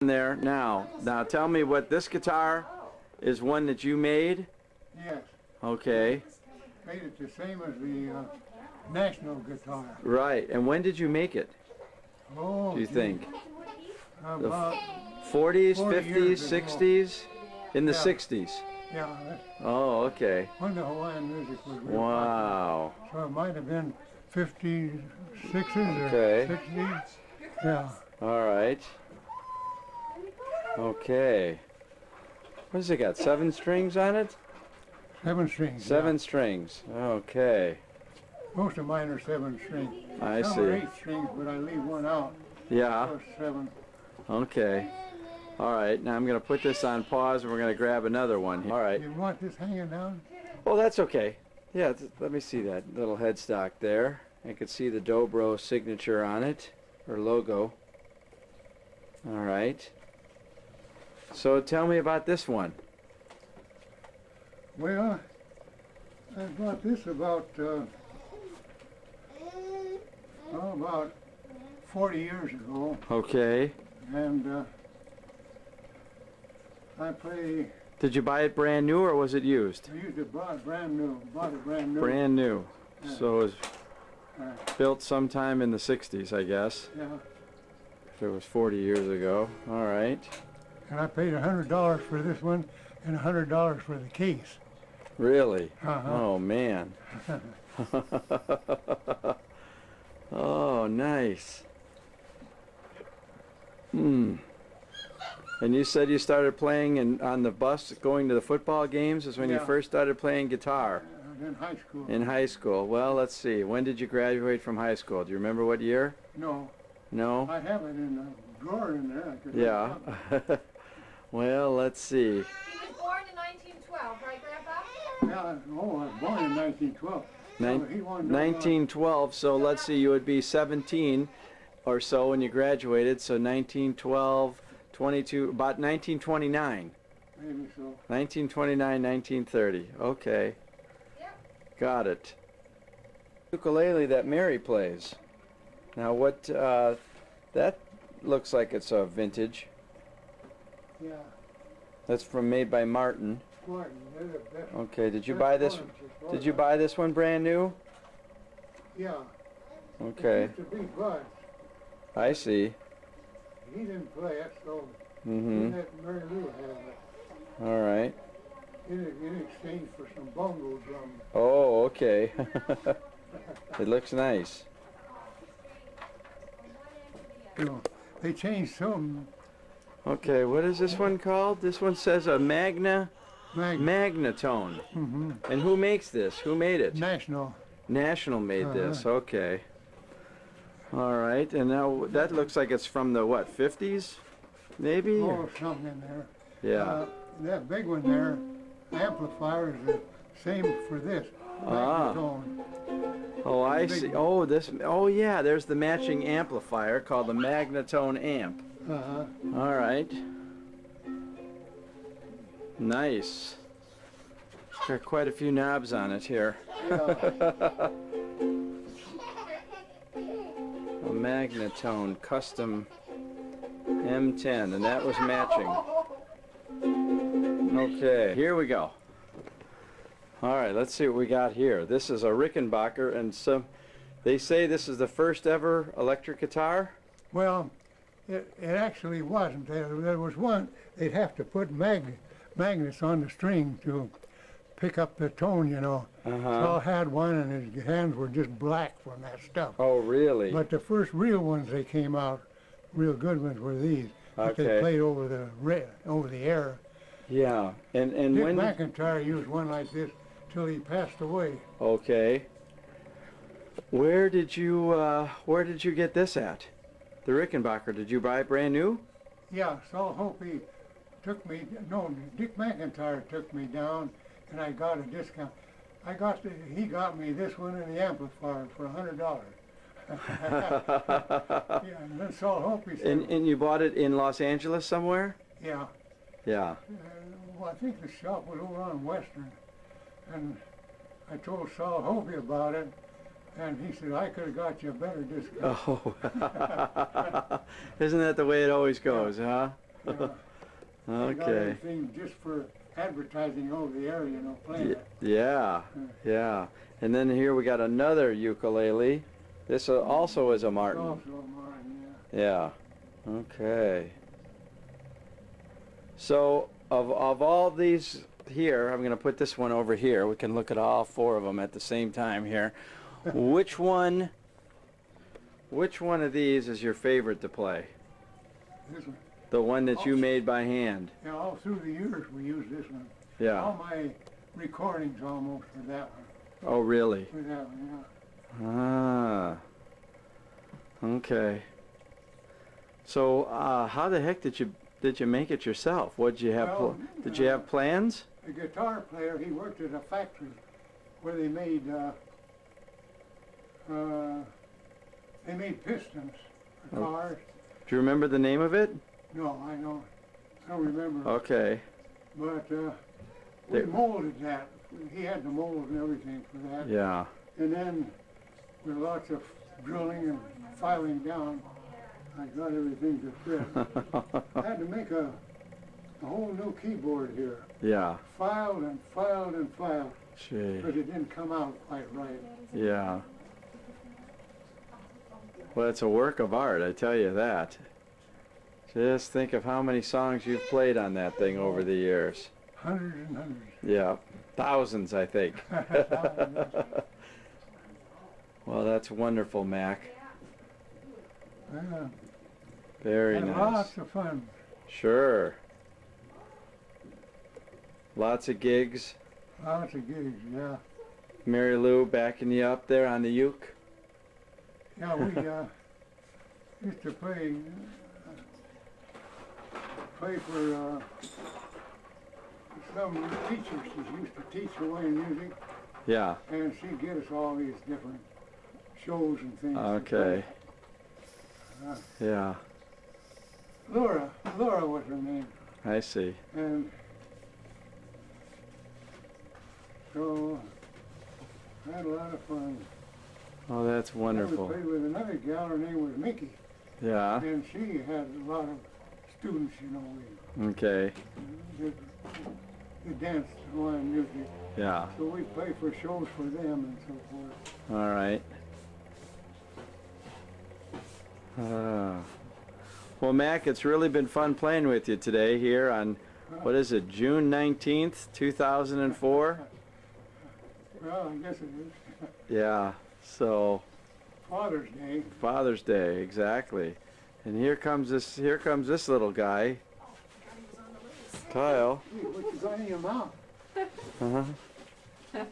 there now. Now tell me what this guitar is one that you made. Yes, Okay. made it the same as the uh, national guitar. Right. And when did you make it? Oh, Do you gee, think? About, 40s, 40 50s, years ago. 60s? In the Yeah. 60s. yeah, Oh, okay. when the Hawaiian music was real Wow. popular. So it might have been 56s or Okay. 60s. Yeah, All right. Okay. What has it got? Seven strings on it? seven strings. yeah. Seven strings. Okay. Most of mine are seven strings. I Some are see. eight strings, but I leave one out. Yeah. Seven. Okay. All right. Now I'm going to put this on pause and we're going to grab another one. here. All right. You want this hanging down? Oh, that's okay. Yeah, let me see that little headstock there. I can see the Dobro signature on it, or logo. All right. So tell me about this one. Well, I bought this about uh, oh, about 40 years ago, Okay. and uh, I play. Did you buy it brand new or was it used? I used it bought brand new. Bought it brand new. Brand new. Yeah. So it was built sometime in the 60s, I guess. yeah. If it was 40 years ago. All right. And I paid a hundred dollars for this one, and a hundred dollars for the case. Really? Uh-huh. Oh, man. oh, nice. Hmm. And you said you started playing in, on the bus going to the football games is when you first started playing guitar Uh, in high school. in high school. Well, let's see. When did you graduate from high school? Do you remember what year? no, No? I have it in a drawer in there. I could look Yeah. it up. well, let's see. He was born in 1912, right, Grandpa? Yeah. Oh, I was born in 1912. Nin- So he wanted to know, uh, 1912, so let's see, you would be 17 or so when you graduated, so 1912, 22, about 1929. Maybe so. 1929, 1930. Okay. Yep. Got it. Ukulele that Mary plays. Now what, uh, that looks like it's a vintage. Yeah. That's from made by Martin. Martin, they're the best. Okay, did you buy this, ones as far did you buy this one brand new? Yeah. Okay, used to be Bud. I see. He didn't play it, so Mm-hmm, Mary Lou have it all right. in, in exchange for some bongo drums. Oh, okay. it looks nice. You know, they changed some Okay, what is this one called? This one says a Magna mag- Magnatone. hmm And who makes this? Who made it? national. National made Uh-huh. this. Okay. All right, and now that looks like it's from the what? 50s, maybe? Oh, Or- something in there. Yeah. Uh, that big one there, amplifier is the same for this. Ah. Oh, I see. one. Oh, this. Oh, yeah. There's the matching amplifier called the Magnatone amp. Uh-huh. All right. Nice. Got quite a few knobs on it here. Yeah. A Magnatone custom M10, and that was matching. Okay, here we go. All right, let's see what we got here. This is a Rickenbacker, and some, they say this is the first ever electric guitar. Well, it, it actually wasn't. There, there was one, they'd have to put magnet, magnets on the string to pick up the tone, you know. Uh Sol had one and his hands were just black from that stuff. Oh, really? But the first real ones they came out, real good ones were these. that Okay. They played over the over the air. Yeah, and and Dick when? McIntire used one like this till he passed away. Okay. Where did you uh, Where did you get this at? The Rickenbacker. Did you buy it brand new? Yeah, Sol Hoopii took me, no, Dick McIntire took me down and I got a discount. I got, the, he got me this one and the amplifier for a hundred dollars. Yeah, and then Sol Hoopii said, and and you bought it in Los Angeles somewhere? yeah, Yeah. uh, well, I think the shop was over on Western. And I told Sol Hoopii about it and he said, I could have got you a better discount. Oh. Isn't that the way it always goes, huh? Uh, I got Okay. just for advertising over the area, you know, playing it. Yeah, Hmm. yeah. And then here we got another ukulele. This uh, also is a It's Martin. Also mine, Yeah. Okay. So of of all these here, I'm going to put this one over here. We can look at all four of them at the same time here. Which one which one of these is your favorite to play? This one. The one that you Oh. made by hand. Yeah, all through the years we used this one. Yeah. All my recordings almost for that one. Oh, really? For that one, yeah. Ah. Okay. So, uh, how the heck did you did you make it yourself? What did you have? Well, did you uh, have plans? The guitar player, he worked at a factory where they made uh, uh, they made pistons for Oh. cars. Do you remember the name of it? No, I don't. I don't remember. Okay. But uh, we They- molded that. He had the mold and everything for that. Yeah. And then with lots of drilling and filing down, I got everything to fit. I had to make a, a whole new keyboard here. yeah. Filed and filed and filed Gee. But it didn't come out quite right. Yeah. Well, it's a work of art, I tell you that. Just think of how many songs you've played on that thing over the years. Hundreds and hundreds. Yeah. Thousands, I think. well, that's wonderful, Mack. Yeah, Very and nice. lots of fun. Sure. Lots of gigs. Lots of gigs, yeah. Mary Lou backing you up there on the uke. Yeah, we uh, used to play uh, play for uh, some teachers She used to teach Hawaiian music, Yeah. and she'd get us all these different shows and things. Okay. Uh, Yeah. Laura, Laura was her name, I see. and so I had a lot of fun. Oh, that's wonderful. I played with another gal. Her name was Mickey, Yeah. and she had a lot of students. You know, we Okay. they, they danced Hawaiian music, Yeah. so we play for shows for them and so forth. All right. Uh, well, Mack, it's really been fun playing with you today here on, what is it, June 19th, 2004? Well, I guess it is Yeah. So, Father's Day. Father's Day, exactly. And here comes this, here comes this little guy, Kyle. Hey, what you got in your mouth? Uh-huh.